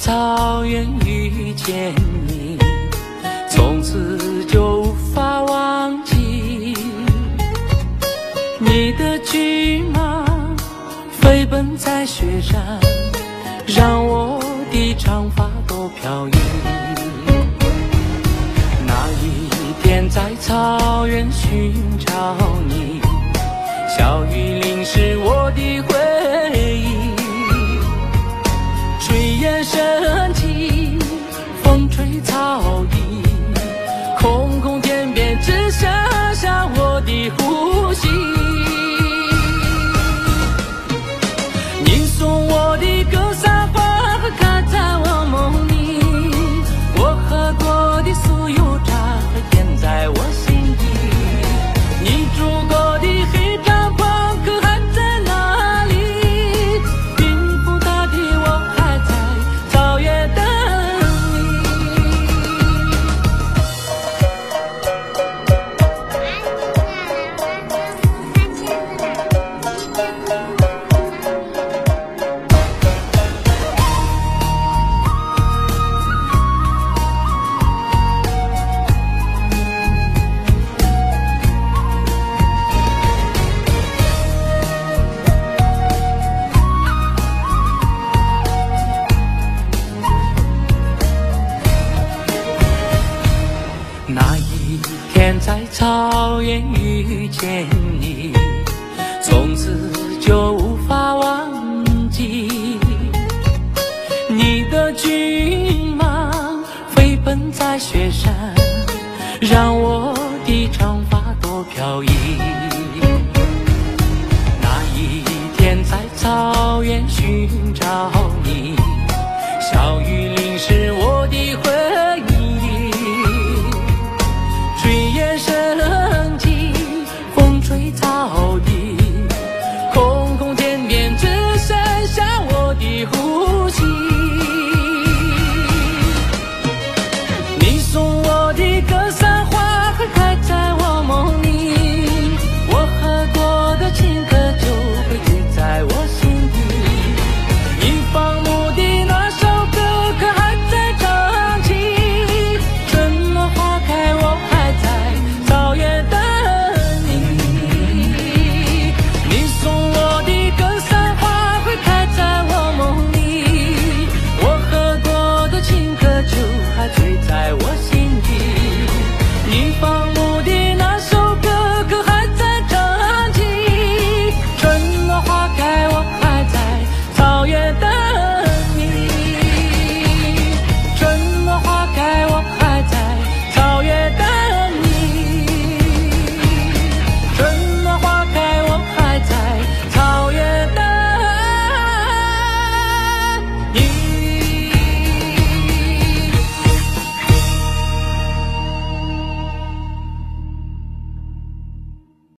草原遇见你，从此就无法忘记。你的骏马飞奔在雪山，让我的长发都飘逸。那一天在草原寻找你，那一天在草原遇见你，从此就无法忘记。你的骏马飞奔在雪山，让我的长发多飘逸。那一天在草原寻找你，小雨